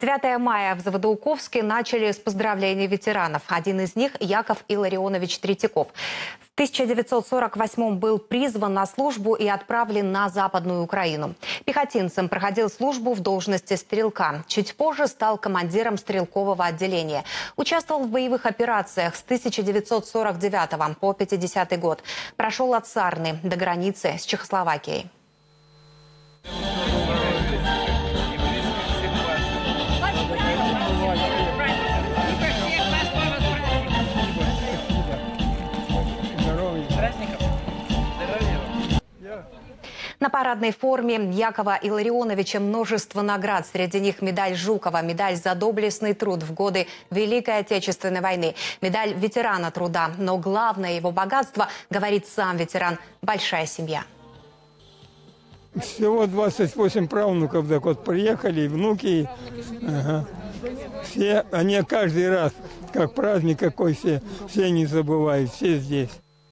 9 мая в Заводоуковске начали с поздравлений ветеранов. Один из них – Яков Илларионович Третьяков. В 1948 был призван на службу и отправлен на Западную Украину. Пехотинцем проходил службу в должности стрелка. Чуть позже стал командиром стрелкового отделения. Участвовал в боевых операциях с 1949 по 50 год. Прошел от Сарны до границы с Чехословакией. На парадной форме Якова Илларионовича множество наград. Среди них медаль Жукова, медаль за доблестный труд в годы Великой Отечественной войны, медаль ветерана труда. Но главное его богатство, говорит сам ветеран, большая семья. Всего 28 правнуков, так вот приехали, внуки. Ага. Все, они каждый раз, как праздник какой, все, все не забывают, все здесь.